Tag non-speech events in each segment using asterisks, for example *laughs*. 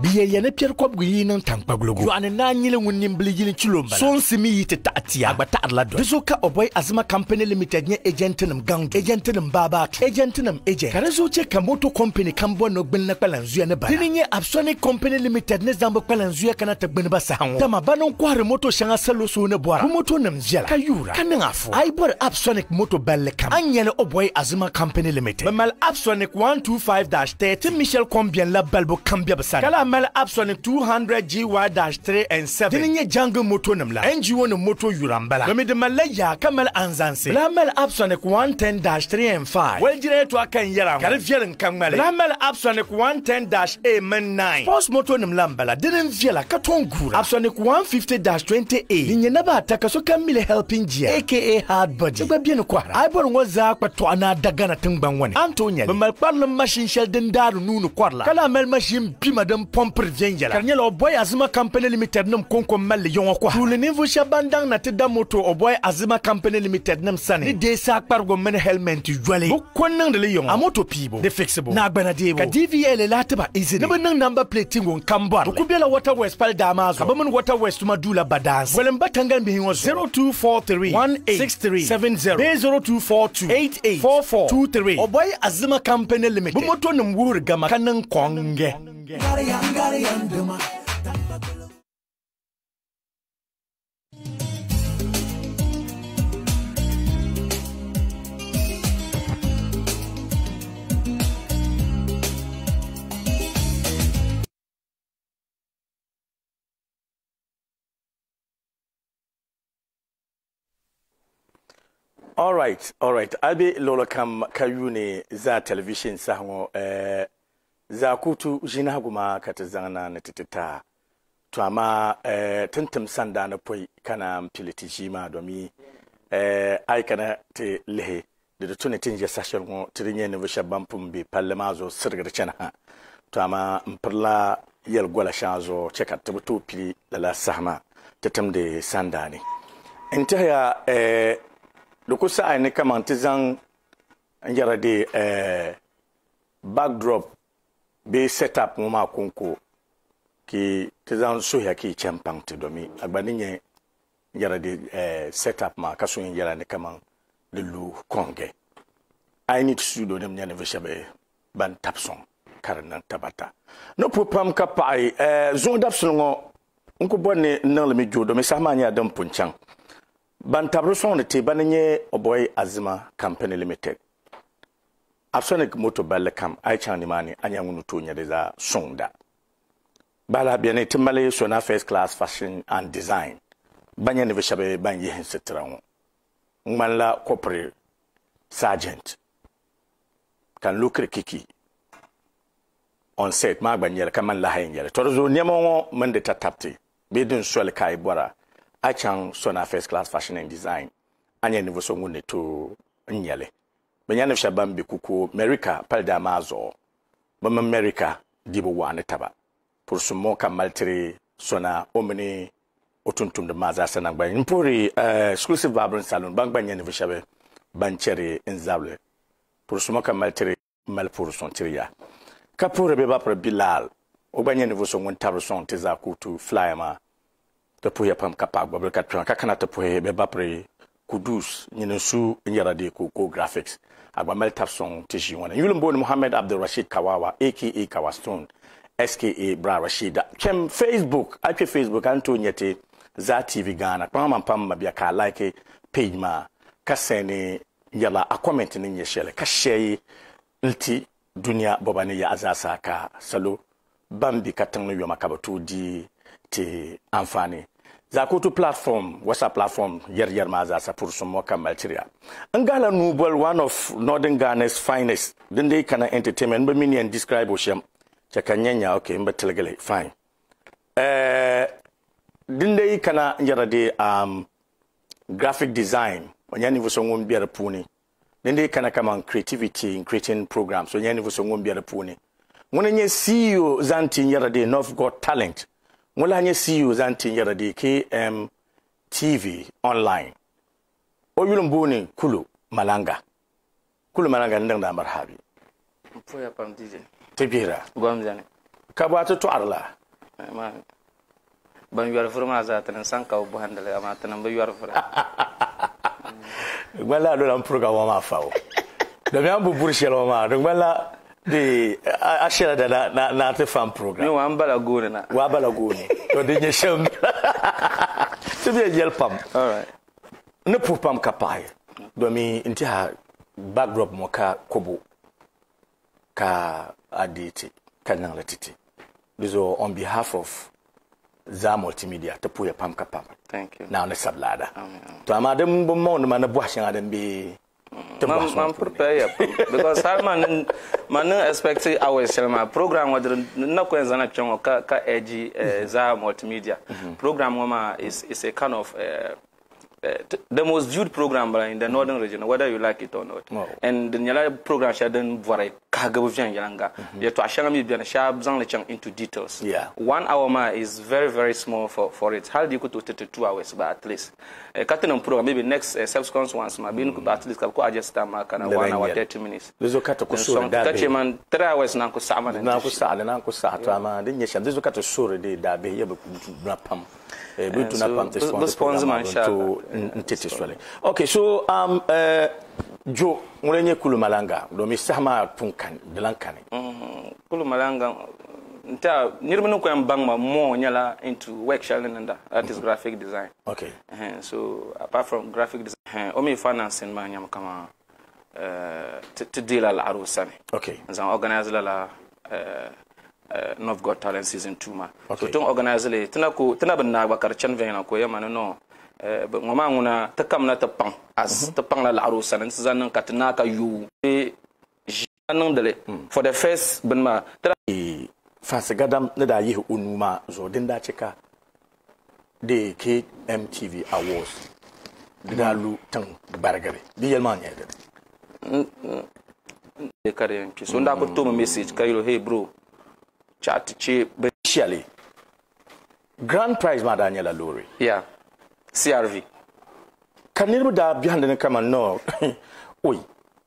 biya yɛne piɛri kɔbigu yi niŋ tankpagulugu yɔɣani naa nyili ŋun nimbili yili chilo bala so n simi yi ti taɣa tia agba taɣarila dɔli di so ka azima company limited nyɛ agent nim gaŋ agent nim baabaatu agent nim agent ka di so che ka moto company kan bɔ no gbinna kpalanzuya ni bala. Dini nyɛ Apsonic company limited ni zaŋ bi kpalanzuya kana ti gbini ba saha ŋɔ dama ba niŋ kɔhiri moto shɛŋa salo so ni bɔra bi moto nim viɛla ka yuura ka niŋ afu a yi bɔri Apsonic moto balli kam. An nyɛli boy azima company limited. Bi mali Apsonic 125-30 michel kɔmbiɛn la balibu kam bɛ bi sani kala mali absonic 200 gy 3 and 7 dini nyɛ jangi moto nim la. Ngo ni moto yuran bala domi di mali la yaa ka mali anzansi. Bila mali absonic 110-3 and 5 walijina to akan yɛra ka di viɛli n ka ŋmali bila mali absonic 110-a min 9 sports moto nim la. N bala dini n viɛla ka tɔn guura absonic 150-20a din nyɛ naba ata ka so ka mili helping gear aka hard body. Gba biɛni kɔhara a yi bɔri ŋɔ zaa kpa tɔɣa naa dagana tingbani wani an to nyɛli bi mali kparili mashin shɛli din daari nuuni kɔrila kala mali mashin bima din pɔmpiri viɛnyɛla ka di nyɛla o boy azima company limited konko malli yɔŋɔ kɔhara tuuli ninvuɣu shɛba ban na ti da moto o boy azima company limited sani ni kparigu mini helmet bi ko yɔŋɔ a moto piibu di fixibu na agbana deebu ka dvl laati ba easy bi niŋ number plate ŋɔ n kan bɔri ku bela water west pali daa maa ka bi mini water west tuma duula badaansi wali n ba tangali bihi 0243 186370 bee 0242 88 4423 o boy azima company limited. Bi moto nim wuhiri gama. Ka niŋ all right all right. Albe lola kam kayune za television sahango eh, zakutu jina guma ka ta zaŋ na ni ti to amma eh, tuntum sanda na poi kana mpiliti jima domi eh, ai kana te lehe. Da di tuni tin je sashir ŋo ti di nyɛ ninvu shɛba ban pun be palli maa ha to amma mpirla yel yɛli gola shɛŋa zuɣu chɛ ka ti bi tooi pili lala sahama ti timdi sanda ni. N tihiya eh, di ku saɣa ni kaman ti zaŋ n eh, backdrop bee setup ŋo maa konko ki ti zaŋ suhiya ki chɛn paŋ ti domi. A gba ni nyɛ n yɛra de eh, setup maa ka so n yɛra ni kaman di lu kɔnge a yi ni ti studio nim nyɛ ni vi shɛba ban tabi sɔŋ ka di niŋ tabata. Ni pu pam ka paɣi eh, zuɣu dabisili ŋo n ku bɔri ni n niŋlimi joo domi saha maa nyɛla din pun chaŋ ban tabiri sɔŋni ti ba ni nyɛ oboy azima company limited absonic moto balli kam a yi chaŋ nimaani a nyɛ suŋda bala biɛni ti mali sona first class fashion and design. Ba nyɛ bi shɛba ban yihin sitira ŋmanila corporate sergeant. Kan lukiri kiki. On set maa gba nyɛli ka man laha yin yɛli tɔri zo niɛma ŋo mini di ta tabti bee sona first class fashion and design. A nyɛ ninvuɣu so ŋun ni nyɛ ni shɛba ban kuku america pali daa maa zuɣu bi mini america di bi waɣani taba. Pursummo ka mali tiri sona o mini o maza maa zaa puhiri exclusive barbering salon. Ban gba nyɛ ninvuɣu shɛba ban chɛri n zabili pursummo ka mali tiri mali puhiri sɔŋ tiri ya ka bilal o gba nyɛ ninvuɣu so ŋun tabiri sɔŋ ti zaa kutu flyer maa ti puhiya pam ka paɣa gbabili ka tɔŋ ka kudus nyini su n yɛra de ko ko graphics a gba mali tabi sɔŋ ti ʒi ŋɔni yuli n booni muhammed kawawa aka kawa stone ska bra rashid kpɛm facebook a facebook a ni tooi nyɛ ti zaa tv ghana. Kpaŋa man pam ma bia ka like page maa ka sɛni a comment ni nyɛ ka shɛyi n ti duniya bɔba ni yaɣa ka. Salo ban bi ka tiŋ di ti amfani zakutu platform wasa platform yer yer ma za sa pour sumo moka maltiria ngala nubal one of northern ghana's finest. Din dai kana entertainment ba minian describe osham chaka kanyanya okay mba telegele fine. Eh din dai kana yara de um graphic design wanyani vuso ngom biara puni. Din dai kana kama creativity in creating programs wanyani vuso ngom biara puni. Ngone nye CEO zanti yara de North Got Talent Mula hanye siyu zanti nyera di KM TV online. O yulu mbuni kulu malanga. Kulu malanga ndang da marhabi. Mpoya pam DJ. Tibira. Kabu Kabatu tu arla. Eh, Ban yuar furma za ta nan sanka bu handala amma ba yuar fura. Gwala do lan wa ma fawo. Da mi an bu de uh, uh, ashera da na na, na te fan program. Ni wan bala gone na. Wa bala gone to de nyesham to de yel pam all right. Ne pour pam kapai domi nti ha backdrop mo ka kobo. Ka aditi ka nang latiti dizo on behalf of za multimedia ta puya pam kapam thank you. Na ne sablada. To amma dan bon mo ne na bwa shin adam bi man prepare yep because har ma nin ma nin expect awai selma program wadr na ko zana chongo ka ka edge za multimedia. Program ma is is a kind of uh, the most viewed program in the northern region whether you like it or not. And the nyɛla program shɛli din bɔra kahigibu viɛnyɛlinga yɛtɔɣa shɛŋa mi bɛni shɛba zaŋli chaŋ into details. Yeah. one hour ma is very very small for for it. Hali di ku to to two hours but at least. Uh, cutting on program maybe next uh, subsequent ones ma bi mm. at least ka ko adjust time ma kana one hour thirty minutes. Di zuɣu ka ti ku Then soori some daa ka che bihi man three hours na ku saɣama ni na ku saɣali na ku saɣa to amma din nyɛ shɛm di zuɣu ka ti e bwe tunakwamtesiponze tu okay so um eh, uh, jo ŋore nye kulumalanga domi sahama tun kan dalan kane mm, mm-hmm. kulumalanga nta niriba ni kɔn baŋ ma more into work shell ni that is mm-hmm. graphic design. Okay. Uh, so apart from graphic design eh, uh, o mi financing ma nyam kama uh, ti dila laɣaru sani okay. N zaŋ organize la la uh, Eh, North Got Talent season 2 ma. Okay. so tun organize le tuna ko tuna bin na bakar chan vein ko yema no no. Eh ma nguna ta kam na ta pang. As mhm. ta pang la laro sanan sa nan ka tuna ka yu. E janan dele mm. for the first bin ma tra e, fasa gadam na da yi unu ma zo din da cika De ke MTV Awards. Da lu tan bargare di yelman ya da kare yanki so nda ko mm. to message kayo hey bro chat ce initially grand prize ma daniel nyɛla loori ya CRV ka niriba daa biɛhindi ni kama no. *laughs* Oi.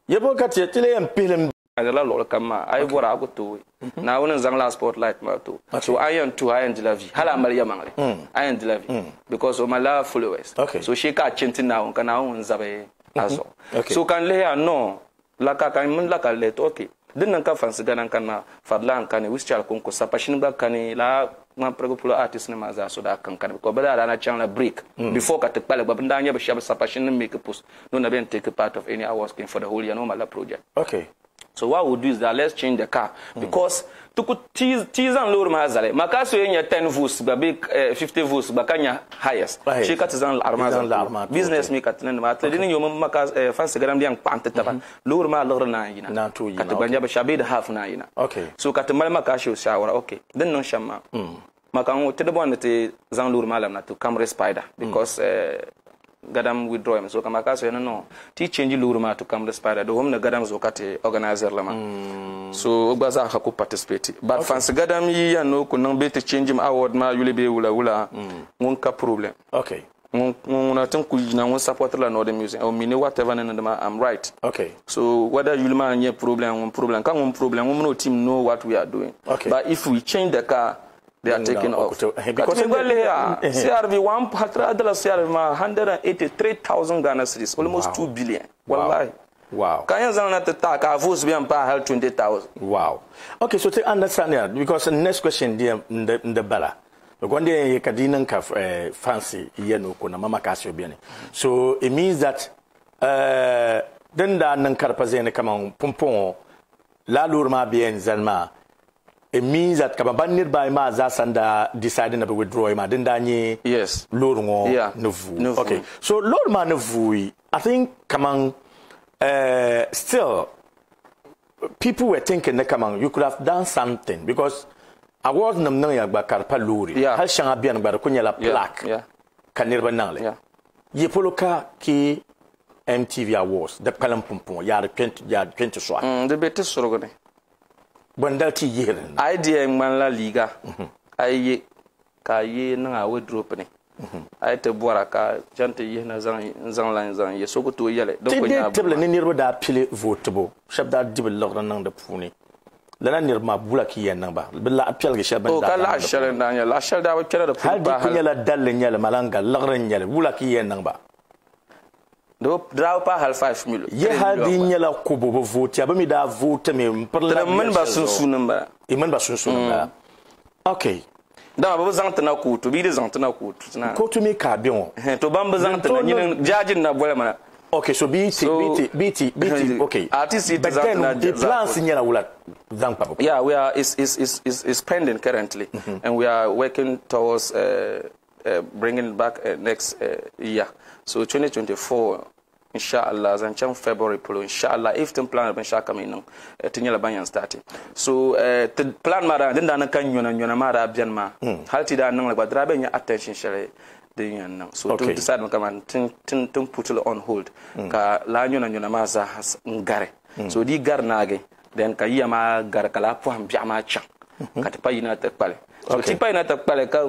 Yebo ka ti tili yɛn pihilim a la luɣuli kam maa a yi bɔra a ku tooi naawuni n spotlight maa to so a yɛn to a yɛn dila vi hali a mali yɛmaŋli a yɛn dila vi because o malila followers Okay. so she ka a chinti naawuni ka naawuni zabi a zuɣu so kan lihi a no la ka kan min la ka lihi to okay din nan ka fansi ganan kan na fadla an kani wischal kun ko sapa shin ba kani la man prego pulo artist ne ma za so da kan kan ko bada da na chang la break. Mm. Before ka tekpale ba binda nya ba shaba sapa shin make post no na ben take part of any awards for the whole year no mala project. Okay So what we'll do is that let's change the car. Because tuku tizan lori ma zale maka so yin 10 volts ba bi eh, 50 volts ba kanya highest. Shi ka tizan arma Tizan zan la arma to, business okay. me ka tinan ma tle din yoma maka eh, fansi garam dian kwanta taba. Lori ma lori na yina ka ta banja ba shabe da half na yina Okay. so ka ta mal maka shi shawara okay. Din nan shamma maka ngo te bon te zan lori ma lam na to camera spider because eh, gadam withdraw him so kama ka so no no ti change luru ma to come the spider. Do hom na gadam zo kate organizer lama so ogba za ka ko participate. But fans gadam yi ya no ko nang be te change ma award ma yule be wula wula ngun ka problem. Okay. Na tan ku na ngun support la no the music. O mini whatever na ma i'm right. Okay. So whether yule ma nye problem ngun problem. Ka ngun problem ngun no team know what we are doing. Okay. but if we change the car they are Then, taking uh, off. Because the- here eh, eh. CRV one CRV 183,000 Ghana cedis almost Wow. 2 billion. Wow. Wallahi wow kan yan zan na ta ta ka fus biyan pa 20,000 wow. Okay so take understand that because the next question the in the bala. Gwande ye kadinan ka uh, fancy yeno ko na mama kasio biene. So it means that uh den da nan zene kama pompon la lur ma bien zalma it means that kaba banir by ma za sanda deciding to withdraw ma den da nye yes lor ngo Yeah, ne vu. ne vu. Okay. So lor ma ne vu yi, I think kamang uh, still people were thinking that kamang you could have done something because awards nam nan ya gba karpa lori Yeah. hal shanga bian gba ko nyala Yeah, plaque yeah. ka nirba nangle Yeah. ye poloka ki MTV Awards da kalam pumpon ya da 20 ya 20 so mm de bete gbandal ti yihiri a yi diya ŋmanila liiga mhm. a ye ka a mhm. ye niŋ a wodurop ni. A yi ti bɔra ka chɛn ti yihina n n zaŋ ye. So ku tooi yɛli din tibili ni niriba daa pili vootibu shɛba daa di bi liɣiri niŋ di puuni lana niriba maa bula ki yɛn niŋ ba. Bi laɣa piɛligi shɛli ka laɣa shɛli n daa nyɛ laɣa shɛli daa bi kpɛla di puuni ku nyɛla dalli n malanga liɣiri n nyɛli bula ki niŋ ba. do draw pa hal 5 milo ye hadi nyala ko bo vote ya ba da vote me parla men ba sunsunum ba e men ba sunsunum ba okay da ba zan tana ko to bi da zan tana ko to na ko to mi ka bi on to ban ba zan tana yin jajin na bole mana okay so biti biti biti biti *laughs* okay artist it but then the plans nyala wula zan pa yeah we are is is is, is pending currently. Mm -hmm. and we are working towards uh, uh, bringing back uh, next uh, year. so 2024 insha Allah zancen February pro insha Allah if tin plan ban sha kamar nan eh, tin yala banyan start so eh, the plan mara din da nan kan yuna yona mara biyan ma hmm. har ti da nan ba drabe ya attention share din yan nan. So to decide man kamar tin tin tin put on hold hmm. ka la yuna yuna ma za ngare. Hmm. So di gar na ga den ka yi ma gar kala fu am biya ma cha ka ta payina ta kpale so ti payina ta kpale ka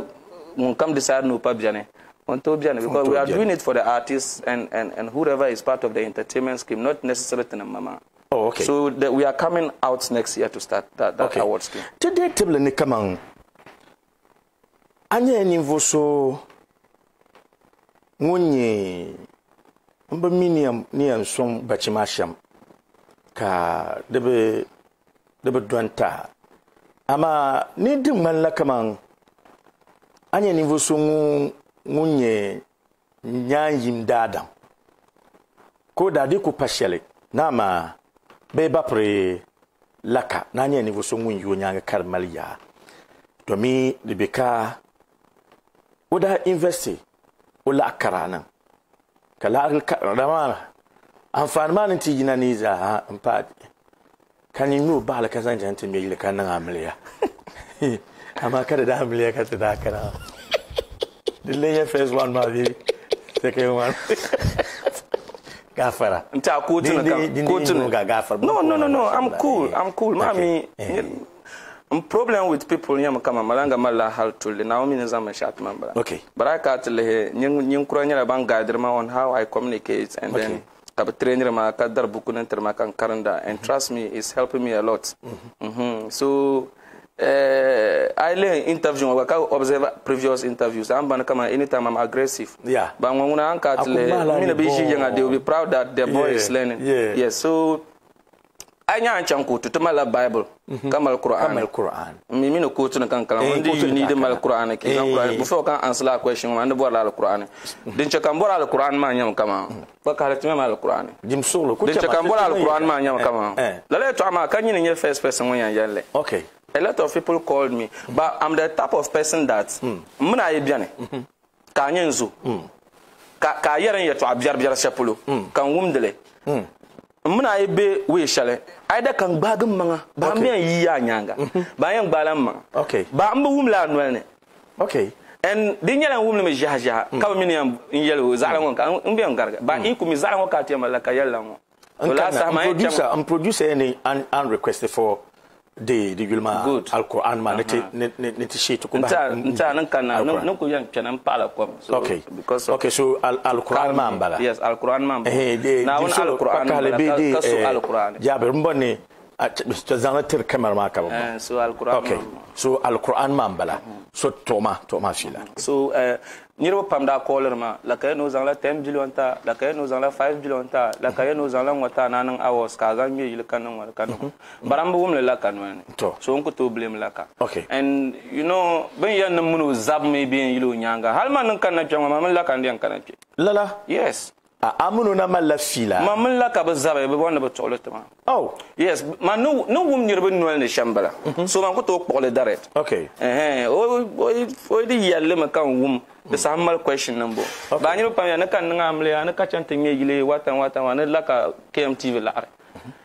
mun kam decide no pa biyan on to because we are doing it for the artists and and and whoever is part of the entertainment scheme not necessarily to mama. Oh, okay. so that we are coming out next year to start that, that Okay. award scheme. Dee tibili ni kaman a nyɛla ninvuɣu so ŋun nyɛ n ni yɛn- ni yɛn sɔŋ bachi ka di bi di bi dɔn ta ama ni di ŋmanila kaman a nyɛ ninvuɣu so ŋun ŋun nyɛ nyaan yim daadam. Ko da di ku pa shɛli na ma bee bapiri laka na nyɛ ninvuɣu so ŋun yi o nyaanga ka di mali yaa. Domin di be ka o daa investi o laɣa kara niŋ ka laɣari kara maa anfaani maa ni ti yina ni zaa n pa ka ni o baɣali ka zaŋ chɛŋ ti mɛ yili ka niŋ amiliya *laughs* amaa ka di daa amiliya ka ti daa kana di le first one maa bi second one gafara. Nta kotu na Din- kan din- din- kotu din- na ga gafara no no no no i'm Gafara. cool i'm cool mami. Eh. m problem with people nyama kama malanga mala hal tulli na omi zama shat man bala Okay. baraka tille nyin nyin kura nyala ban guide ma on how i communicate and then ka trainer ma ka dar buku nan ma kan karanda and trust me it's helping me a lot. Mhm. so Eh, uh, i learn interview wa ka observe previous interviews. Am ban kama anytime i'm aggressive. Yeah. Ba ngona an ka tle mina bi shi yanga they will be proud that their boy yeah. is learning. yeah. yeah so anya anchan kutu to mala bible mm qur'an. Kama alquran qur'an. Alquran mi mina kutu na kan eh, kalam ndi you need mal alquran ki kan eh. alquran bu fo kan answer la question man do bora alquran din che kan bora alquran ma nyam kama. Ba ka halat ma alquran jim sulu ku din che kan bora alquran ma nyam kama. La le to ama kan yin ne first person wan yan yalle okay. a lot of people called me mm. but i'm the type of person that hmm. m na mm-hmm. hmm. hmm. mm-hmm. ye biɛni ka nyɛ n zo ka yɛri n yɛtɔɣa biɛri biɛri shɛli polo ka n wumdi li m na ye be aida ka n gbaagi n maŋa ba n bɛn yii yaa ba n yɛn gbaala n ba n bi wumla a noli ni and di nyɛla n wumli mi ʒɛha ʒɛha ka mini n yɛli o zaɣala ŋɔ ka n bɛn gariga ba i kumi zaɣala ŋɔ ka tɛma la ka yɛlila ŋɔ. n kana n producer n producer yɛ ni unrequested for de rigulma alquran ma ne ne ti shi to kuma nta nan kana nan ko yan kenan pala ko so okay because okay so alquran ma bala yes alquran ma eh de na alquran ka le be de ya ber mbone a to zanga tir kamar ma ka ba Eh, so alquran okay. Ma so alquran ma ambala so toma toma fila. So uh, niriba pam daa kɔɔliri ma la ka yɛ ni o zaŋla 10 bilion ta la ka yɛ ni o zaŋla 5 bilion ta la ka yɛ ni o zaŋla ŋɔ ta na niŋ hours ka a zaŋ ŋmɛ yili ka niŋ ŋɔ ka niŋ bara n bi wumli la ka noli To. so n ku tooi blame la ka Okay. and you know bin yɛn ni mini o zabi mi bɛ yili o nyaanga hali ma niŋ kana kpɛ ŋɔ ma min la ka n yɛn kana kpɛ lala. Yes a amunu na malla fila ma min la ka bi zabi bi bɔndi bi tuɣuli ti ma oh yes ma ni wum niriba noli ni shɛm bala so man ku tooi kpuɣili direct okay o di yɛlli mi kan wum di sahi mali question nim bo ba niriba pam ya ni kan niŋ amiliya ni ka chani ti ŋmɛ yili watan watan wa ni la ka KMTV laɣari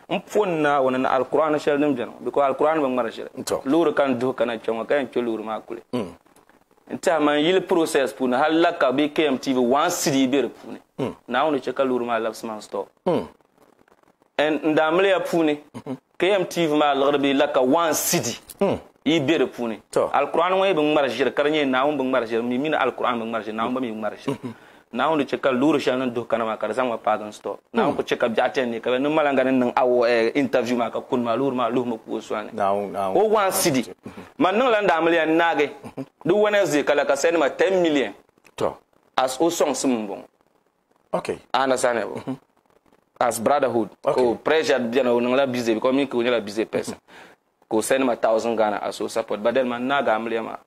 n poni na wani na alkur'an shɛli din bɛni because alkur'an bi ŋmari shɛli loori kan duhi kana kpɛ ŋɔ ka yɛn kpɛ loori maa kuli n tiɛha man yili process puuni hali la ka bi KMTV one city bɛ di puuni naawuni chɛ ka loori maa labisi man stop and n daamiliya puuni KMTV maa liɣiri bi la ka one city yi be di puuni alkur'an ŋɔ ye bi ŋmari ʒiri ka di nyɛ naawuni bi ŋmari ʒiri mi mini alkur'an bi ŋmari ʒiri naawuni ba mi ŋmari ʒiri na wundu cika luru shal nan duhkana ma kar zama pagan sto hmm. eh, hmm. na wundu hmm. cika jaten ne kabe nun malanga nan nan awo interview ma ka kun ma ma luhu ma ku suane o wan sidi. Man nan lan da amaliya nage du wona zi kala ka sen ma 10 million. To. As o song sum bon okay ana sane bo. As brotherhood. O pressure bien o nan la bize comme ni ko ni la bize personne ko sen ma 1000 gana as o support. Badel man na ga amaliya ma.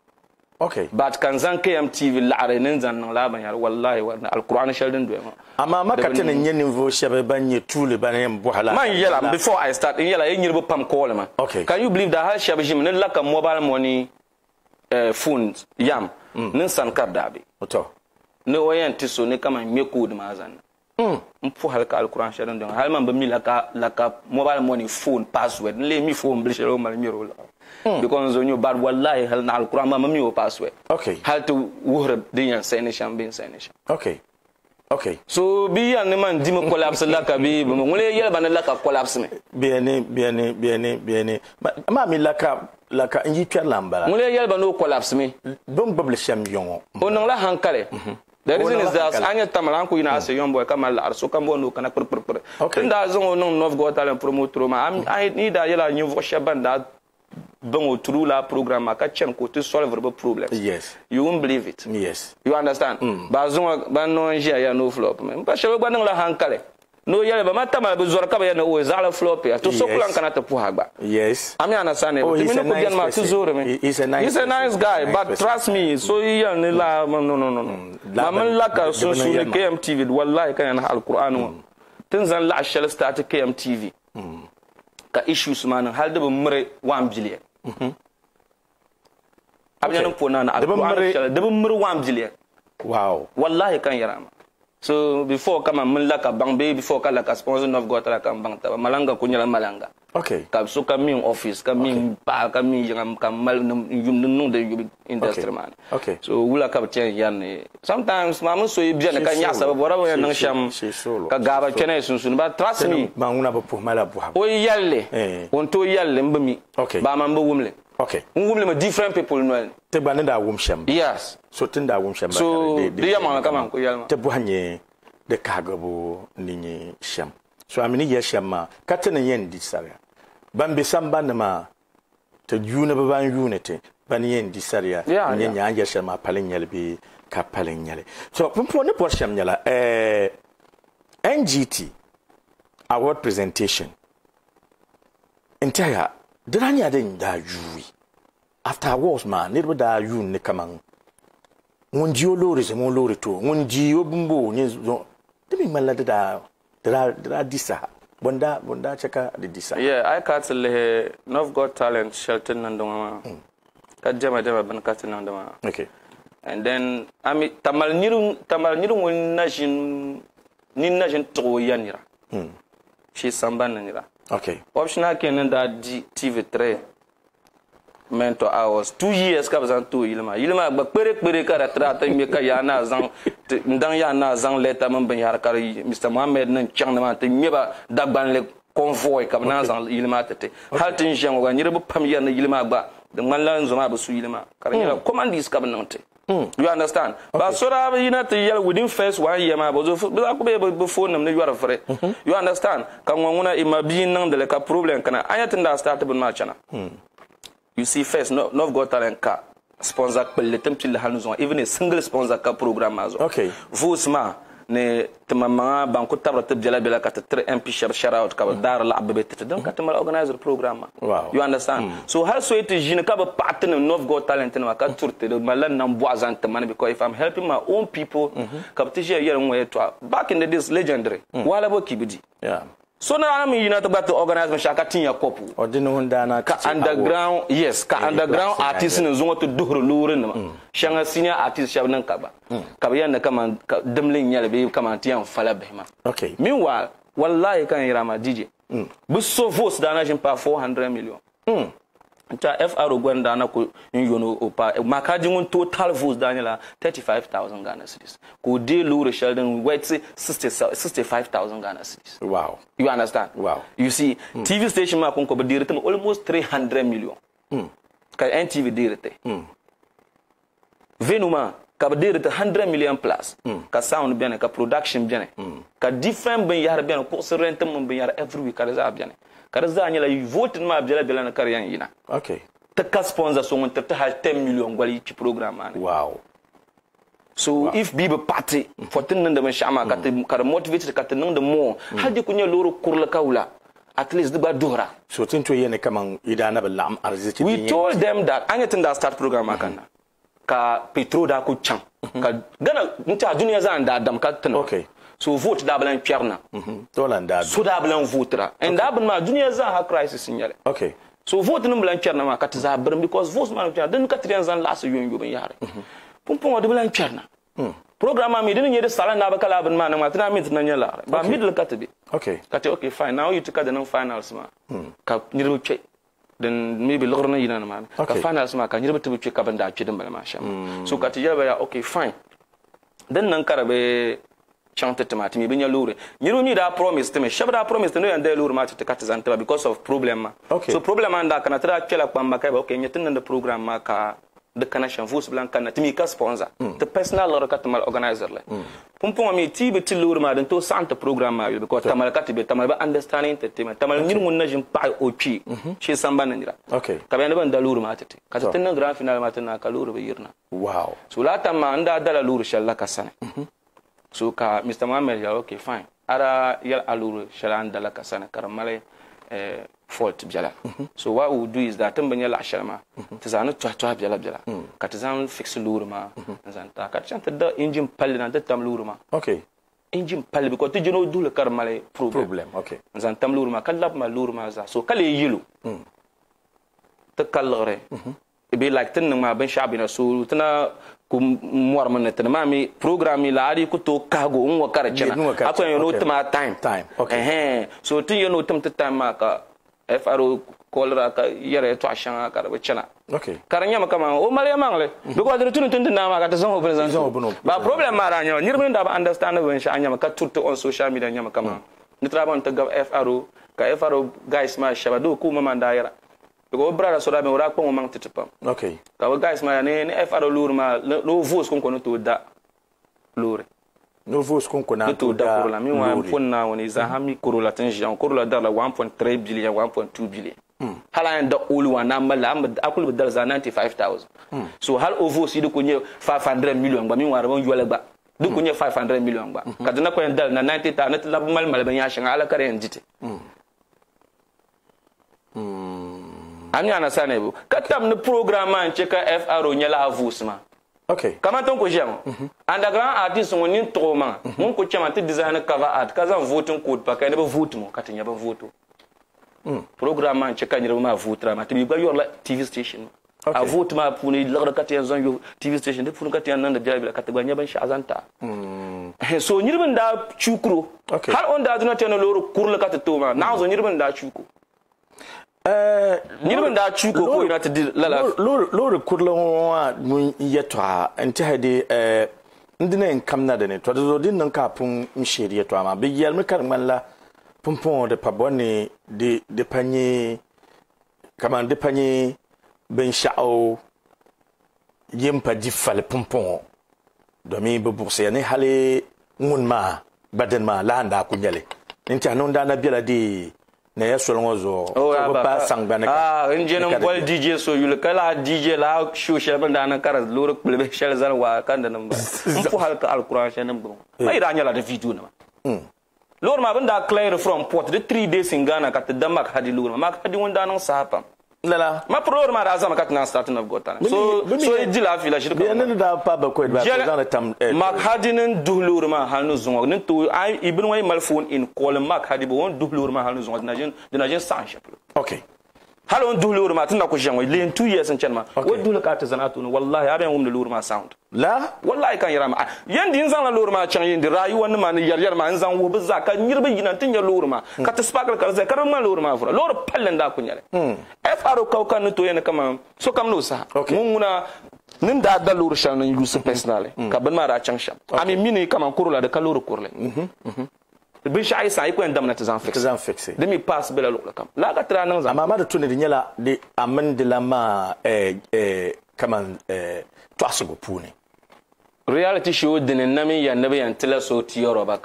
Okay. But kan zan KMTV la'are nin zan nan laban yar wallahi wa alquran shaldin do ma. Amma makata ne nyen nivo shabe banye tule banye mbuhala man yela before i start in yela yin yirbo pam call ma. Okay. can you believe that hal shabe jim nin laka mobile money uh, phone yam? Nin san kar dabe to ne wayan tiso ne kama me code ma zan. Mm. Fu halka alquran shaldin do hal man ba mi laka laka mobile money phone password. Le mi phone bil shelo mal mi rola Hmm. because nyo bar wallahi hal na alquran ma mi o passwe okay. Hal to wuhra din yan sai sham bin sene sham. Okay. Okay. So bi yan ne man dimo collapse la ka bi mo ngule yel ban la ka collapse me. Bien ni bien ni bien ni bien ni ma mi la ka la ka nyi twa lambara ngule yel ban o collapse me. Don bable sham yongo. Onang la hankale. Mhm. Da reason is that an yi tamar an kuyi na ase mhm. yon boy kamar la'ar so kan bono kana purpurpur tun da zan wani nov go talent promoter ma an yi mhm. da yala yin voshe ban da o turu la programme ka chen ko to solve the problem yes you won't believe it yes You understand? Mm. Ba zunga ba no njia ya no flop me. Ba shebe ba nang la hankale. No yale ba mata ma be zora ka ba ya no o zala flop ya. To so Yes. kulan kana ta puha ba. yes Ami understand it. Oh, he's no ko nice ma tu zore me. He's a nice He's a nice guy, Nice but person. trust me, mm. so ya ni la no no no no. Mm. Ma man la ka so ba- ni KMTV wallahi kan na alquran wa. Tun zan la shal start KMTV. ka issues manan hal debo mre wam jiliye abnyanin fo nana debo mre wam jiliye wow wallahi kan yarama so before kama min la before ka ka sponsor nɔf gɔ tara kan ban malanga ko nyɛla malanga. Okay. ka so ka min office ka min okay. baa ka min yɛŋa ka mal yumdi niŋdi yubi industry okay. okay. so wula ka bi chɛn sometimes maa min so yi ka nyaɣisa bi bɔra bi yɛn niŋ shɛm ka gaaba kɛnɛ sunsuuni ba trust me maa ŋuna bi puhuma la buha o o n tooi yɛlli n bi mi. Baa man bi wumli okay. Wumle ma different people no. Te ba ne da wum sham yes. So tin da wum sham ba So, kare, di yama kama ko yalma. te bu hanye de kagabo ni ni sham so amini ye sham ma katene yen di sara ban be sam ban ma te yuna ba ban te ban yen di sara Yeah, nye nya anja sham ma palen yele bi ka palen yele so pompo ne por sham nyala eh NGT award presentation. Entire dira nya din da yuwi after wars ma ne da yu ne kaman. Ŋun di o loori zama o loori to ŋun di o bumbo ne zon da mi malla da da disa. Bonda bonda chaka da disa. Yeah i can't lihe not got talent shelter nan don ma ka jama jama ban ka tin nan don ma okay and then ami tamal niru tamal niru ŋun na jin nin na jin to yanira hmm. shi samban nanira. Okay Option kenan da di TV3 mentor hours two years ka bazan to ilma ilma ba kpere kpere ka da tra ta me ka ya na zan ndan ya na zan leta Mr Mohammed nan chang ma ta dagban le convoy ka na zan ilma ta te hal tin pam ya na ilma ba da man lan zuma ba su ilma kar nyira commandis ka Hmm, you understand? Ba sora ba yina ta yel within first one year ma ba zo ba ku be be phone nam ne yara fare you understand? Ka ngona ima bi nan da le ka problem kana ayatin da start bin ma chana. Hmm. You see first no no got talent ka sponsor kpelle tem til hal zon. Even a single sponsor ka program ma zo Okay. vos ma ne tama ma banko tabra tib jala bela ka ta tre mp shar shout out ka ba mm. dar la abbe te. Don mm. ka tama organizer program ma. Wow. you understand? Mm. So hal so it jine ka ba partner no got talent ma ka turte de malan nan boazan te man because if i'm helping my own people ka je yer mo to. Back in the days legendary. Wala bo kibidi. Yeah so na mi yina to to organize tinya tin yakop odin hun dana ka underground yes ka underground artist ne zuwa to duhur lurin ma mm. shanga senior artist shab nan mm. ka ba kaba kaba yan kama dimlin yal be kama tiyan fala behma okay meanwhile wallahi kan yirama dj mm. bu so fos da na jin pa 400 million. Ta fr gwanda na ko yono opa makaji ngun total votes da la 35000 Ghana cedis ko de lure sheldon 60 65000 Ghana cedis wow You understand? Wow. You see, TV station ma kun ko ba direte almost 300 million. Ka NTV direte. Venu ma ka deeri tɩ 100 million plus. Hmm. Ka sound bɛni ka production bɛni hmm. ka different binyahari bɛni kuɣusi rent min binyahari every week ka di zaa bɛni ka di zaa nyɛla voting maa bɛla bɛla ni ka di yɛn yina. Okay tɩ ka sponsor so ŋun tɩ tɩ hal 10 million gɔli chi program maa ni wow. So if bi bi party hmm. fo tɩ niŋdi binshaɣu maa ka tɩ ka di motivate ka tɩ niŋdi more hal di ku nyɛ loori kurili ka wula at least gba duhira so tin to yene kaman idana ba lam arziki we told them that anything that start program maa kan na ka petro da ku can mhm. ka gana nta duniya za an da dam ka tana okay so vote da blan pierna mhm. to lan da so da blan vote ra. And da ma duniya za ha crisis sun yare. Okay so vote nan blan pierna ma ka ta za birin because vote ma pierna din ka tiyan zan lasu yun yo yare. Mhm. Pum pum mm. da blan pierna programme mi dinin yede sala na ba kala labin ma na ma tana mit nan yala ba middle ka tabi okay ka ta okay fine. Now you take the non finals ma. Mm. Ka nirmu nirmi den maybe logr na yina ma ka fana asma ka nyirba tubu ka banda ci den balma sha mm. so ka tiya ba ya okay fine. Den nan karabe chanta tamati mi binya lure nyiru nyi da promise teme shabda promise no yanda lure ma ta kata zanta because of problem ma so problem anda kana tra kela kwamba kai ba okay nyetin nan da program ma ka da kana shamfus blanka na timi ka sponsor. Mm. The personal lore ka tamal organizer le. Mm. Pumpɔŋɔ mi ti bi ti loori maa din to saɣam ti program maa yuli because tamal ka ti be tamal ba understanding te tema tamal niri ŋun na ʒin paɣi o kpee shee samba nan nira ka bi yɛn ban da loori maa ti ti ka ti ti niŋ grand final maa ti na ka loori bi yirina wow. So laa tam maa n daa dala loori shɛli la ka sani so ka mr mohammed ya okay fine. Ara yɛl a loori shɛli an dala ka sani ka di mali fault biɛla so what we will do is that tin bi nyɛ laɣa shɛli maa ti zaŋ ni tɔhi tɔhi biɛla biɛla ka ti zaŋ fix loori maa n zaŋ ta. Ka ti chɛŋ ti da engine palli na n ti tam loori maa okay palli because ti jino duhuli ka di mali problem problem okay n zaŋ tam loori maa ka labi ma loori maa zaa so ka lee yelo ti ka liɣiri be like tin niŋ maa binshaɣu bina so tina ku mɔrimi ni tini maa mi program mi la adi ku tooi kahigu n wa ka di Ni wa chɛna a ku yɛn chɛna, o okay. time. Time, okay. Ɛhɛn. so tin yɛn o tim ti time maa ka faro kolra ka yare to ashanga ka ba chana okay karanya maka ma o oh, mariya mangle be ko adru tun tun na ma ka ta zan obun zan ba problem ma ranya nirmin da ba understand ban sha anya maka tutu on social media anya maka ma ni trabon ta gab fro ka fro guys ma shaba do ku ma da yara be ko brada so da me ora ko mang titpa okay ka ba guys ma ya, ne ne lur ma lo vos kon to da. Lure. No voice kon ko na ni to da korola min wa pun na wani za ha mi korola tin shi an korola da la 1.3 billion 1.2 billion. Hala yan da olu wa na mala am akul bi dal za 95000 so hal ovo si ko nye 500 million ba min wa rabon yola ba duk ko nye 500 million ba ka dana ko yan dal na 90 ta na lab mal mal ban ya shin ala kare yan jite an yana sane bu ka tam ni program an ce ka FRO nyala avus ma okay kama tun ko jam underground artist ngo nin to ma mun ko chama ti design cover art. Ka zan voting code pa ka ne ba vote mo ka tin ya ba vote. Program man che ka ma vote. Ma ti bi ba yor la tv station. A Okay. vote ma puni lagra ka ti zan yo tv station. De puni ka ti nan da jabi ka ta ganya ban sha azanta so nyirbin da chukro Okay. har on da duna teno loro kurla ka ta to ma na zo nyirbin da chuko Eh, nirmin da ci koko yana ta ti di lala. Loori kurili ŋɔ maa ŋun yɛtɔɣa n tɛha eh, di n dina n kamna dini to di zo ɗin nan ka pun n ya yɛtɔɣa maa bi yɛlimi ka di ŋmanila pumpɔŋɔ di pa bɔni di di pa nyɛ kamani di pa nyɛ binshɛɣu yin pa di fali pumpɔŋɔ domin bi bugsiya ni hali ŋun maa ba ma maa lahan daa ku nyɛli. N tɛha niŋ daana biɛla dee ne ya sol ŋo zuɣu ko pa sangbani ka n jɛni n bɔli dj soyuli ka laa dj laa show shɛli bin daa niŋ ka di loori kpilibi shɛli zani waa ka di nim n puhali ka alkuran shɛli nim gbubi ma hmm. yi daa nyɛla di video nima loori maa bin clear from port di 3 days in ghana ka ti da hadi loori ma. Mak hadi ŋun daa niŋ pam. lala ma pror ma raza ma katna statin of gotan so so e dila fila shi ko ne da pa ba ko ba ko da tam mak hadinin duhlur ma hanu zungo ne to ai ibn wai malfun in kol mak hadibo won duhlur ma hanu zungo na jin na jin san okay hal on duhli wuri ma tunda ko jango len 2 years en chen ma Okay. wo duhli ka ta zanatu no wallahi aben wumde luri ma sound. La? Wallahi kan yara ma. Ah, yandi in zan la luri ma chan yindi rayuwa ni ma ni yar yar ma in zan wo bi za ka nyirbe yinan tin ya luri ma. Ka ta sparkle ka zai karan ma luri ma fura. Luri pallen da kunyare fro kau kan to yana kama so kam no sa. Mun muna nin da da luri shan yusu personally ka ban ma ra chan sham. Ami mini kama kurula da ka luri kurle. bin shi aisa yi kɔn damna ta zaŋ fixe di mi paasi bela luɣuli kam. Laa ka tira niŋ zaŋ amma da tuni di nyɛla di amin mini lama eh, eh, kaman eh, tɔɣisigu puuni reality show dini na mi yɛn ni bi yɛn ti la so ti yɔrɔ ba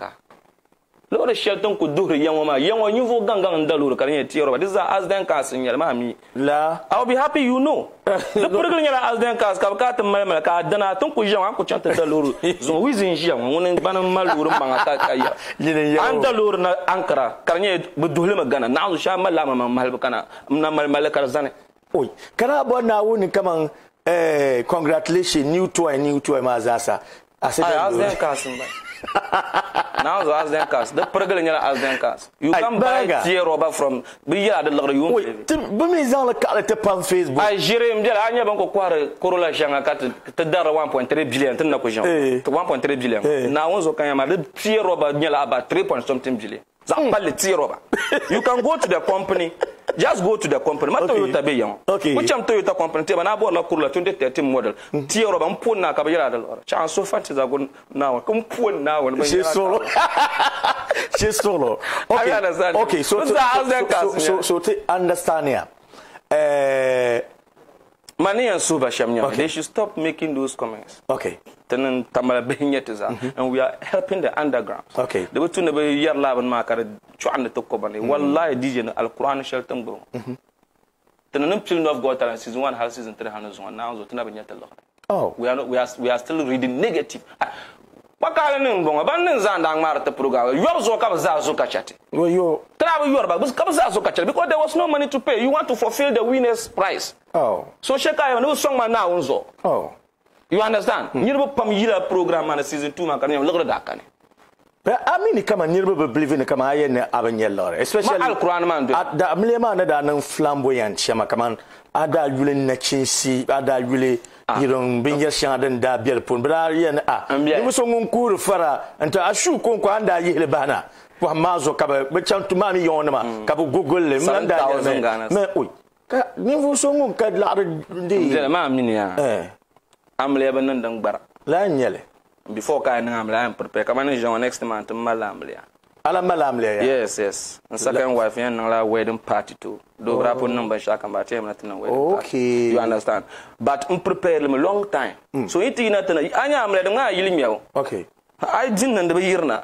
loori shɛli tin ku duhiri yɛŋɔ maa yɛŋɔ ninvuɣu gangaŋ n da loori ka di nyɛ tiyo roba. Di za asden cars n nyɛli maa mi. La. I'll be happy you know. *laughs* di pirigili nyɛla asden cars ka bi kaa ti mali mali ka a dina tin ku ʒiya ŋɔ an ku chaŋ ti da loori *laughs* zuŋɔ wizi n ʒiya ŋɔ ŋuni gbani n mali loori maŋa ka ka ya. *laughs* An da loori na ankara ka di nyɛ bi duhilimi gana. Naɣazu shɛli mali ma kana n na mali mali ka di zani oi. Kana bɔ naawuni kaman eh, congratulation new toy new toy maa zaasa Ay, asden cars n bala naɣazu asden cars di pirigili nyɛla asden cars you can buy tiɛ roba from bi yɛla di liɣiri oi yuŋ ti bi mi zaŋli kaɣali ti pam facebook. A ʒiri n biɛla a nyɛ bin ku kohari korola shɛŋa ka ti ti dari 1.3 billion ti na ʒiŋ ti 1.3 billion. Naawuni zuɣu kan yɛma di tiɛ roba nyɛla about 3 point something billion zaɣ palli tiɛ roba. You can go to the company. Just go to the company. Ma toyota bɛ yɛŋ Okay. ku chɛm toyota company? Tɛba n'a bɔrila korola 2013 model. Tiɛ roba n puuni na ka bi yɛla di lɔra chaŋ so fa ti zago naawuni ka n puuni naawuni she solo. she solo. Okay. okay so so, so, so, so, to understand here eh. Mani and suba sham nyama Okay. they should stop making those comments. Okay tenen tiza mhm. and we are helping the underground. Okay. de butu ne be yar laban ma kar chuan to ko bane mhm. wallahi dj na alquran shel tango mhm. tenen children of god talent season 1 hal season 3 hanu zon now zo tena be nyata lo oh. We are not, we are we are still reading negative. Bakala nin bonga ban nin zanda ngmar ta program yor zo ka ba za zo ka chati Tana ba yor ba bus ka za zo ka chati because there was no money to pay. You want to fulfill the winners prize oh. So sheka yo no song ma na unzo. Oh you understand? Niriba pam yila program maa ni season 2 maa ka di liɣiri daa kani ami kama niriba bi bilivi ni kama a yɛ ni a especially alkuraan maa n do milia maa ni daa niŋ flamboyant shɛma kaman a daa yuli nachiinsi a daa yuli yirin binyɛri shɛŋa din daa bɛ di puuni bi daa yɛ a niriba so ŋun kuhiri fara n ti a shuu konko an daa yihili bahi na pɔhim maa zuɣu ka bi mi yɔŋ nima ka bi gogolli mi daa yɛ ni oi ka ninvuɣu so ŋun ka laɣiri de. maami ni yaa. Amle ba nan dan gbara. la nyele Before ka nan amle am prepare kama ni Jean next month mal amle ya. ala malam le ya Yes, yes. And second wife yan nan la wedding party too. Do bra pun nan ban shaka ba tem na tin wedding party. Okay. You understand? But um prepare a long time. So iti na tan anya amle da nga yili miyaw. okay ai din nan da ba yirna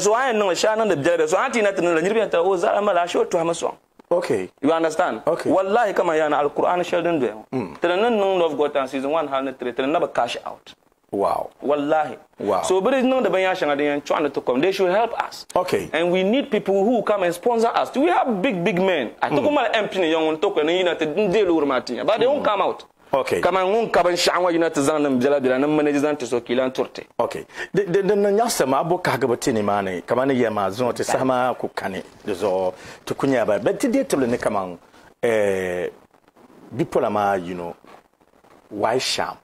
so nan sha nan da bjere so ati na tan la nyirbi ta o za amala sho to hamaso okay You understand? Okay. Wallahi kama yana Al-Quran sheldon do. Hmm. Tana nan nan of God and season 1 halna 3 tana ba cash out. wow Wallahi. Wow. So but nan da ban ya shanga da yan trying to come. They should help us. Okay. And we need people who come and sponsor us. Do we have big big men. I talk hmm. about MP ne young to ko ne yina te de lur mati. But they won't hmm. come out. okay. kamar ngun kaban sha'an wa yuna ta zan nan jala bila nan manaji zan ta so kilan turte. Okay de de nan ya sama abo ka ga batini ma ne kamar ne ya ma zon ta sama ku kane da zo tukunya ba. Ba ti de tulu ne kamar bipola eh, ma you wai why sham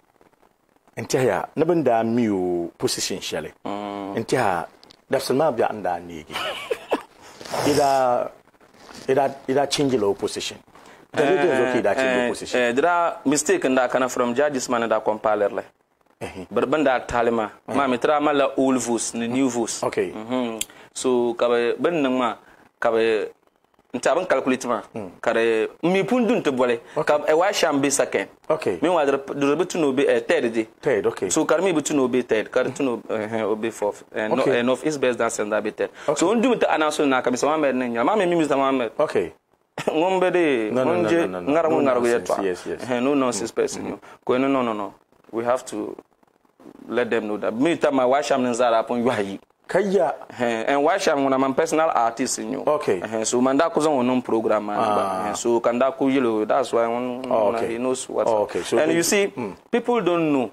nti ya na bin da mi o position shele mm. nti ya da sulma bi an da ne gi *laughs* ida ida ida change low position. Low position Eh, dira mistake nda kana from judges man da compiler le. Barban da talima. Ma. Mi tra mala old voice ni new voice. okay Mhm. so kabe ben nan ma kabe nta ban calculate ma. Kare mi pundun to bole. Kab e wa sham be second okay mi wa der betu no be third di. Third okay so kar mi betu no be third. Kar tu no eh, o be fourth. And no and of is best than send be third. So do ta anaso na kabe sama med nya ma me mi mr mohammed okay *laughs* ngombe de No, no, no, nonsense. twa Yes, yes. No nonsense person you ko no no no no we have to let them know that me ta ma wa sham nin zara upon you ayi kayya Eh, and why sham when I'm a personal artist in you. Okay. So manda ko zon onon program man. Ah. So kanda ko yelo that's why one, Oh, okay. he knows what. Okay. So and you see people don't know.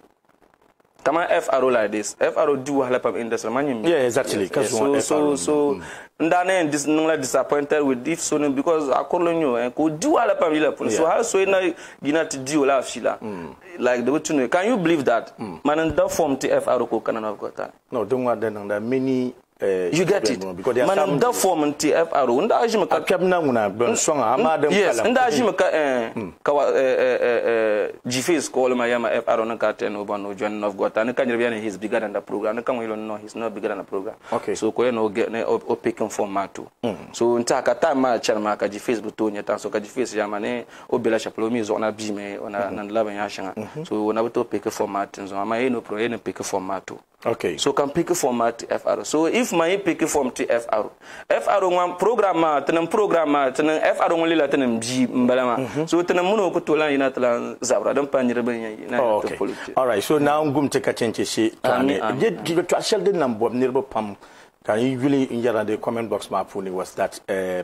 On FRO like this. FRO do help of industry man. Yeah, exactly. Yes, yes. So so FRO. so mm. ndane dis nungla disappointed with if so because akolon you and ko do help of yela. So how so na gina to do la fila. Mm. Like the way. Can you believe that? Mm. Man in that form to FRO ko kana of got that. No, don't want that. There many eh, you get it. Manam da form ti FRO nda ajima ka akɛb na ŋuna bɛn sɔŋa ama dem yes nda ajima ka eh ka wa eh eh eh GFAS call ma yama FRO na ka ten oban no join of got and kan bian his bigger than the program. Na kan wilo no he's not bigger than the program. Okay. so ko no get ne o picking format too so nta ka ta ma chan ma ka GFAS buto nya tan so ka gfis yama ne o bela chapelo mi zo na bi me ona nan laban ya shanga so wona buto pick format nzo ama yeno pro yeno pick format too okay. So kan pick format FR so if my pick form to FR FR ngam program ma tenem program ma tenem FR ngoli la tenem ji mbalama so tenem muno ko to lan ina tlan zabra. Dan pa nyire ben na Oh, okay. All right. So now ngum te ka chenche shi amin, Je to ashel din nam bob nirbo pam. Can you really in the comment box ma puni was that uh,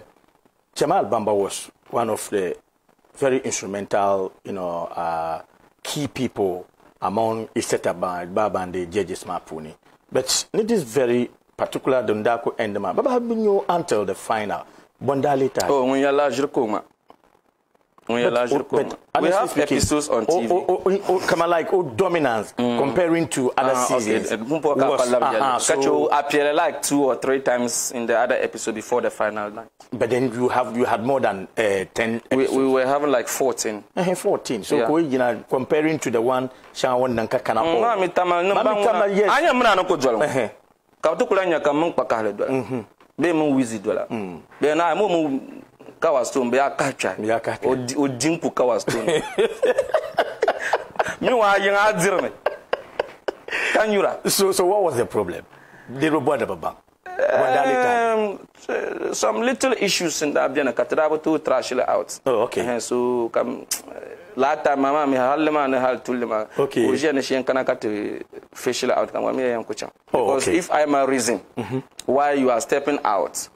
Jamal Bamba was one of the very instrumental, you know, uh, key people among Iseta Baba and the judges ma puni. But it is very particular dondako endema. Baba have been you until the final. Bondali time. oh ngun ya la we have episodes on oh, TV Oh, oh, oh, oh, come on, like oh, dominance comparing to other Ah, seasons. Okay. Was- uh-huh, so, appear like two or three times in the other episode before the final night. but then you have you had more than uh, 10 We, we were having like 14. uh, 14 so Yeah. you know, comparing to the one shan wannan ka kana ko Mami tamal no Mami Tamal, yes. Anya mna no ko jolo. Eh, ka to kula nya ka mun kpaka le dola be mun wizi dola be na mo mu Kawastone be aka twa Be aka twa. o di- o dinku Kawastone mi wa yin me. Kan yura so so what was the problem? The robot bang Bondali um, some little issues in that biana katrabo to trash it out. Oh, okay. Eh, so come la ta mama mi halle ma ne hal tulle ma Okay. o jene shen kana kat facial out. Kam mi yan kucha because if i am a reason why you are stepping out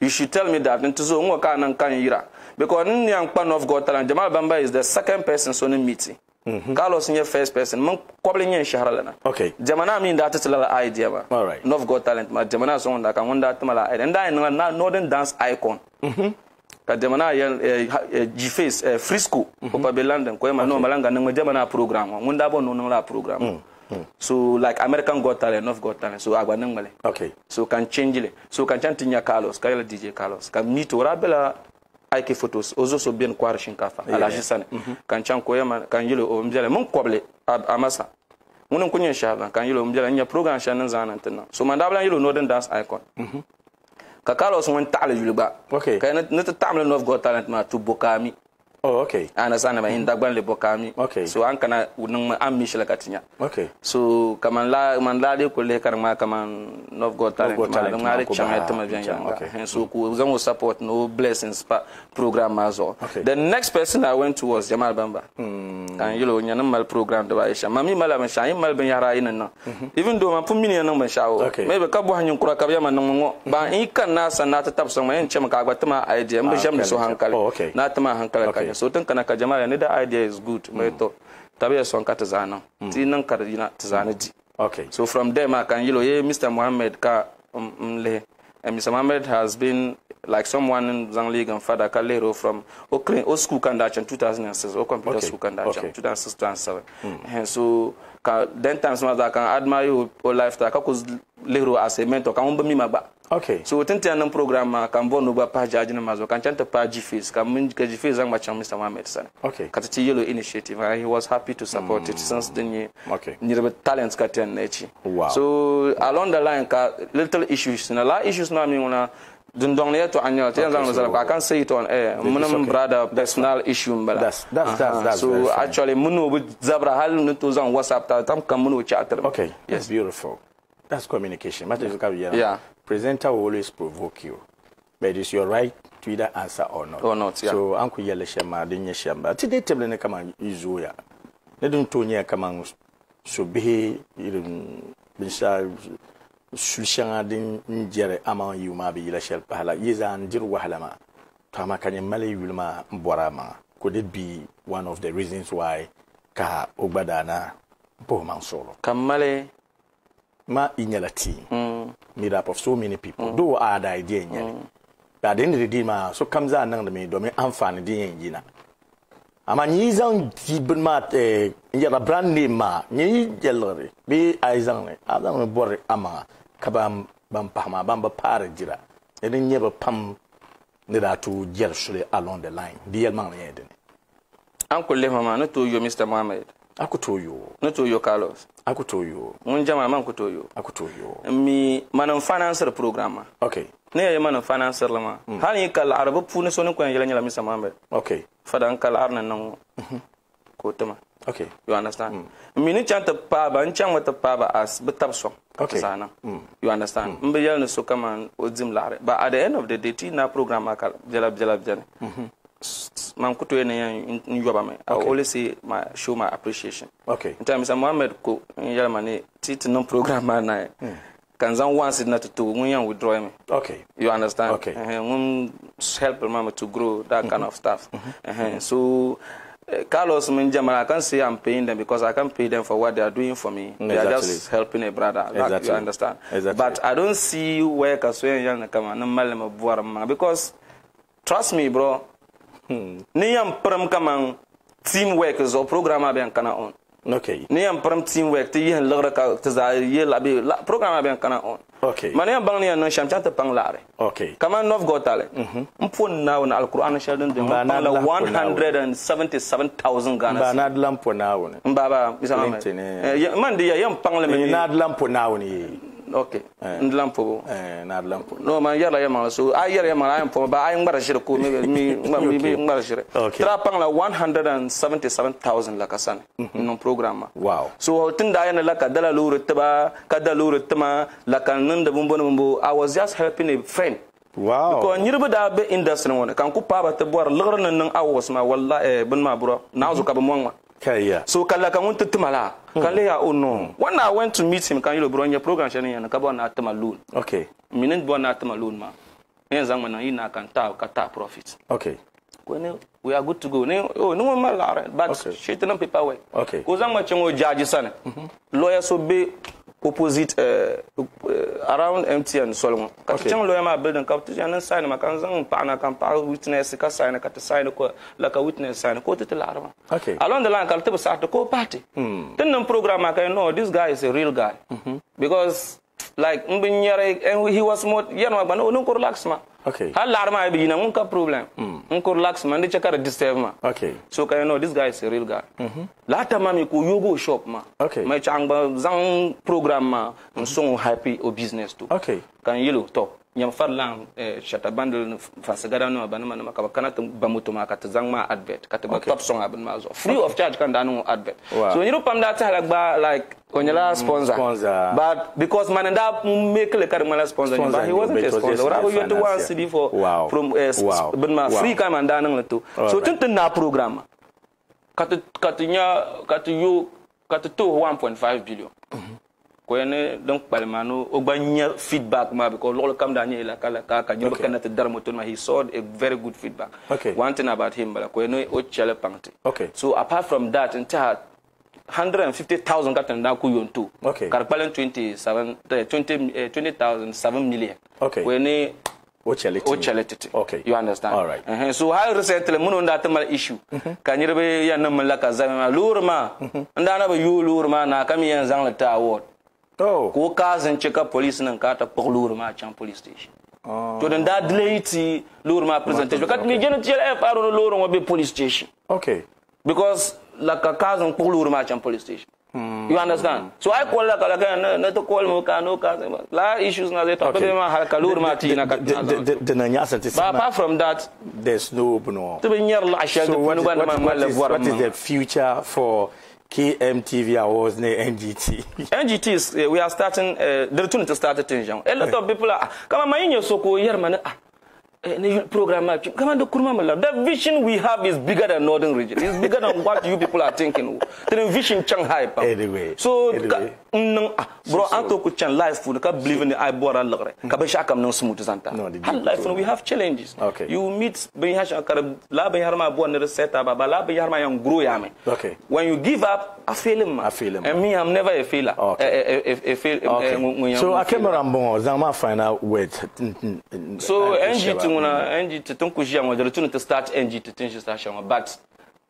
you should tell me that. Nto so ngo ka nan kan yira. Because nin yang pan of god talent jamal bamba is the second person so ni meeting. Mm-hmm. Carlos nye first person. Mun koble nye shahara lana Okay. jamana min da ta tilala idea ba. All right. North Got Talent ma jamana song da kan wanda tamala idea. Nda ina na northern dance icon. Mm-hmm. Ka jamana yan eh, eh, G-Face eh, Frisco mm-hmm. ko pa be London ko ma no malanga nang jamana program wanda bo no la program so like American Got Talent North Got Talent so agwa male okay. So kan change le. So kan chantinya Carlos ka DJ Carlos. Kan mito rabela aike photos ozo so bien kwar shinkafa ala -hmm. kan chan ko yama kan yilo o mbiale mun koble amasa. Masa mun kunyen shaba kan yilo mbiale nya program shan nan zanan tinna so man yilo northern dance icon. Ka Carlos won ta'ala yulba Okay. ka na ta ta'amla North Got Talent ma tu bokami oh okay. Ana sana ma hinda gban le bokami Okay. so an kana nan ma an mishla katinya okay. So kaman la man la de ko le kar ma kaman North Got Talent. Ma ma ngare ba- tama bien yanga okay. So ku zan wo support no blessings pa program ma zo Okay. the next person i went to was Jamal Bamba. Kan yilo nya nan mal program da ba isha mami mala man shayin mal ben yara yin nan even though man pun mini nan ban shawo Okay. maybe ka bo hanyin kura ka biya man nan ngo ba in kan na san na ta tab son man ce maka gbatama idea mbi jam so hankali Oh, okay. na tama hankali ka so tun kana ka Jamal ne da idea is good mai to tabiya son ka ta zanan ti nan kar ina ta zanadi okay so from there, I can you know, yeah, Mr. Mohammed ka um, um, le. And Mr. Mohammed has been like someone in Zang League and Father Kalero from Oakland, old school Kandachan 2006, or computer Okay, school Kandachan okay. 2006, 2007. And so ka, then times I can admire you or lifestyle because Lero as a mentor, can umba mi magba. Okay So within uh, the program, I can born over pa jaji na mazo, kan chanta pa G-Face, kan mun ka G-Face zang machang Mr. Mohammed sana. Okay. Katati Yellow Initiative, and he was happy to support it mm. since then. Okay. niriba talents ka ten nechi Wow. so along the line ka little issues na la issues na mi ngona dundong ne to anya te Okay, zang so- zala I can say it on air munam okay. brother personal issue That's- that's- that's- Uh-huh. so actually munu bu zabra hal nu to zang whatsapp ta tam kam munu chatter Okay, that's beautiful. That's communication. Matter of fact, Yeah. presenter will always provoke you. But it's your right to either answer or not. Or not, yeah. So anku yele shema adinye shema. Today table ne kama izu ya. Ne dun to nye kama subihi irin bisa sushaŋa din jɛri amaŋ yiw maa bi yila shɛli pahala yi zaa n diri wahala maa to ama ka a maŋa could it be one of the reasons why ka o gba daana bohumaŋ suɣulo ma i nyɛla team mm. made up of so many people. Though a da idea n nyɛli mm. but at the end of the day ma so kam zaa niŋdimi domin anfaani din yɛn yina amma nyɛ yi zaŋ di bini maa eh, n yɛra brand name maa nyɛ yi yɛliɣiri bee a yi zaŋli a zaŋli bɔri a maŋa ka ban ban paɣa maa ban bi paari jira. Nyɛ bi pam ni daa tooi jɛli suli along the line. Di yɛlimaŋ ni nyɛla dini an ku lihima maa ni tooi yo mr mohammed akutoyo notoyo carlos. Akutoyo ŋun jama man kutoyo akutoyo mi manin financer programme okay ne ye manin financer lama. Mm. hani kal arabu puuni so ni kɔn yɛlɛ nyɛla misa mambe okay fadan kal arna nan mhm. ko tuma okay you understand? Mm. mi ni chan ta paaba n chan ta paaba as bi tab okay sana. Mm. you understand? Mm. N bi yɛli so kama o dim laɣari but at the end of the day ti na programme akal jɛla jɛla bɛni mm -hmm. Man ku tooi ni yɛn n yɔba mi i always say my show my appreciation ok n tɛm mr mohammed ko n yɛli ma ni ti ti program *laughs* maa na ye kan zaŋ wansi na ti to yɛn withdraw mi ok You understand? Okay. Uh-huh. Whom help mama to grow that kind of stuff. Uh-huh. So, uh, Carlos I can't say I'm paying them because I can't pay them for what they are doing for me. They are just helping a brother. That, Exactly. you understand? Exactly. But I don't see where Kaswe and Buarama because trust me, bro. Hmm. ni yam perem kaman teamwork zo programa ben kana on. Okay ni yam perem teamwork ti yihn lagra ka ti za ye la bi la programa ben kana on. Okay man yam bang ni yan sham chanta pang laare okay kaman nov gotale mpon na on alquran shadun de. Ba na 177000 ganas ba na lampo na won mbaba isa man man di yam pang le ni na lampo na ne okay ndlan po no man yala yama so ay yala yama ay po ba ay ngbara shire ko *laughs* mi mi ngbara shire tra pang la 177000 la kasan no program wow. So tin da yana la ka dala lure tba ka dala lure la kan nan da bumbo bumbo i was just helping a friend. Wow. Ko da be industry kan ku pa ba te bor nan ma eh, ma bro ka so kala kan Hmm. ti tima la ka le ya o no when i went to meet him kan yilo buro n nyɛ program shɛli ni yɛn ka na tima loan ok mi ni bɔ na loan ma. Yɛn zaŋ ma niŋ yi na kan ta ka ta profit. Ok ko we are good to go. Oh, ni o ni ŋun ma laɣiri but Okay. shit ni paper work Okay. ko zaŋ ma chɛŋ o jaaji mm-hmm. lawyer so be opposite uh, uh, around MTN ŋɔ ka ti Okay. chɛŋ lawyer maa building ka ti chɛŋ ni sign ma kan zaŋ paɣa na paɣa witness ka sign ka ti sign ko la ka witness sign ko ti ti ma Okay. along the line ka ti bi saɣati ko party. Tin niŋ program ma ka no this guy is a real guy. Because like mbi nyare en eh, he was mo yerma gbana onun ko relax ma. Okay. Hal lar ma bi na ka problem. Un ko relax ma ndi chakara disturb ma. Okay. So ka you know this guy is a real guy. Mm -hmm. lata ma mi ko yogo shop ma. Okay. Mai changba zang program ma. Un so happy o business to okay. Kan yelo to. yãmb far laam eh, shata bãnd fãsga ra noã bãnema nima ka kana tɩ ba moto ka tɩ advert ka ba tɔb sõŋa free of charge kan danu advert. So yẽrb pãmb daa tɛsra like o sponsor. but because man and up make le d sponsor but he wasn't a sponsor. Rago yot wansi before from eh, bõn ma free kan man danan le to so tun tun na program. Ka tɩ yõ katu tɩ 1.5 billion. Ko yɛni din kpali ma no o gba nya feedback ma because luɣuli kam daa nyɛ la ka la ka ka Okay. kana ti dari moto ma he saw a very good feedback. Okay. one thing about him bala. Ko yɛni o chɛli paŋti Okay. so apart from that tiɛha 150,000 ka tin daa ku yonto Okay. ka di kpali 27 eh, 20 eh, 20,000 7 million. Okay. ko yɛni o chɛli o chɛli titi. Ok. You understand? All right. Uh-huh. so hali recently mun da ta mal issue. Ka niriba yan nan mala ka zama ma lura ma nda na ba yu na kam yan zang la ta award oh. Ko ka zan ce police nan ka ta pok ma can police station. Ah. To dan da delay ti lura ma presentation ka mi jeno ti el faro lura mo be police station. Ok. Because la ka ka zan pok ma can police station hmm. You understand? So I call la kala na na to call mo ka no ka la issues na they talk Okay. ma hal ka lura ma ti na ka the na nya asante But apart from that, there's no no to be near la ashel so to what is, punu what, ban what, man la what is the future for KMTV Awards ne NGT NGT is uh, we are starting uh, the tune to start in A lot of people are kama mayinyo soko yer man ah eh, ni program ma kama do the vision we have is bigger than northern region. It's bigger than what you people are thinking. The vision Shanghai Anyway, so ah bro an to ku chan life food ka believe in the i bora lagre ka ba shaka nang smooth zanta. No, Hal life we have challenges. Okay. you meet ben hasha kar la ben harma bo ne reseta ba ba la ben harma yang grow ya me. Okay. when you give up I fail him I fail him. and me I'm never a failure. Okay. a, a, a, a fail okay. eh, so I'm a akemera mbongo zama find out where so NG muna NG ti tin ku ʒiya wajen dili ta start NG ti tin ʒi saa shɛŋa but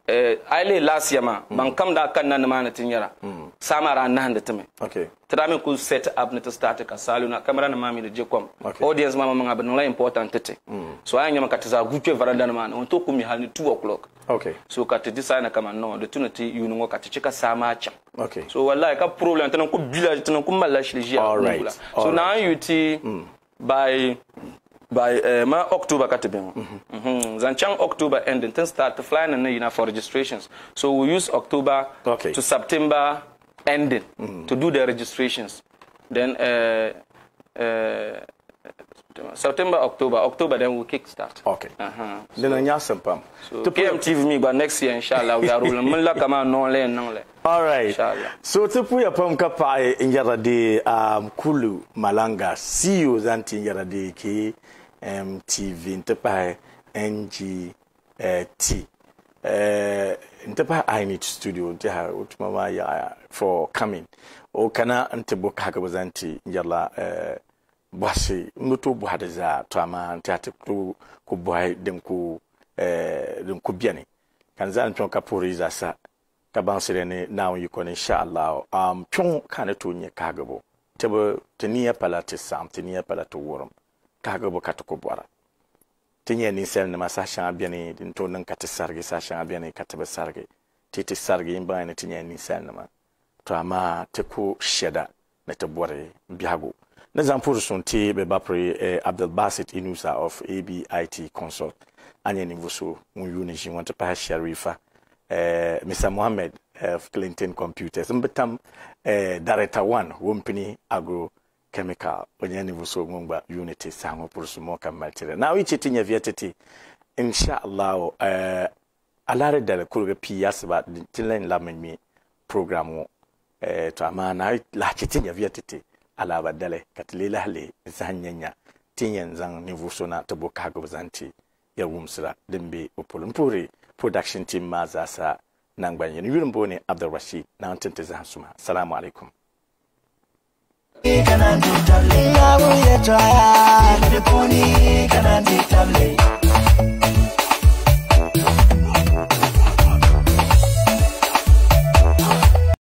eh, a yi lihi last year ma hmm. ban kam da kan nan ma na nimaani yara. Hmm. Sama saama nan da tume okay daa mi ku set up na ta start ka salu na kamara nim maa mi di je kom audience ma maŋa bi niŋla important tete hmm. so ayan yɛn ka ta zaa gu kpe varanda nimaani ŋun to ku mi hali ni 2 o'clock. Okay so ka ta decide kama nɔ da tuni ta yuuni ŋo ka ta chɛ sama cha okay so wallahi ka problem tana ku village tana niŋ ku malila shili ʒiya so naa you ti by by uh, ma october ka tɩ mhm. mhm. zanchang october ending tɩn start tɩ fly na ne for registrations so we use october okay. to september ending mm -hmm. to do the registrations then uh, uh, September, October. October, then we'll kickstart. Okay. Uh-huh. So, I'm some pump. So to me, but next year, inshallah, we are rolling. *laughs* Mulla kama non le. All right. Inshallah. So to put your pump kapa injara de um, kulu malanga. See zanti injara de ki. mtv nti pahi ngt eh, nti pahi init studio nti ha wotuma ma ya for coming. O kana bo kaka bo zanti njala eh, bwasi mbuto bwade za to ama nti ati ku bwai dem ku eh, dem ku biani kan zan ton kapuri za sa ka ban sire ne nawo yi ko insha Allah am um, pion kana to nye kaga bo tebe tiniya pala sam tiniya pala to kaga bo katuko bora tinye ni sel ne masasha abiani din to nan kati sargi sasha abiani katabe sargi titi sargi imba ne tinye ni sel ne ma. To ama te ku sheda ne te bore biago ne zampuru sun ti be bapri eh, Abdul Basit Inusa of ABIT Consult. Anye ni vusu un yuni jin wanta pa sharifa eh, Mr. Mohammed of Clinton Computers. Mbetam eh, director one wompini agro chemical onye ni vuso ngba unity sango pursu mo kamaltire na wi chiti nya vietete insha Allah eh, alare dale kurga pi yasba tilen lamen mi program wo eh, to amma na la chiti nya vietete ala ba dale katile lahle zanyanya tinyen zan ni vuso na tabo kago zanti ya wumsira din be opolon pore production team ma za sa nan gbanye ni yurin bone Abdul Rashid na antinte zan suma. Assalamu alaikum. Kana ditable. Lawo ya try, kana ditable.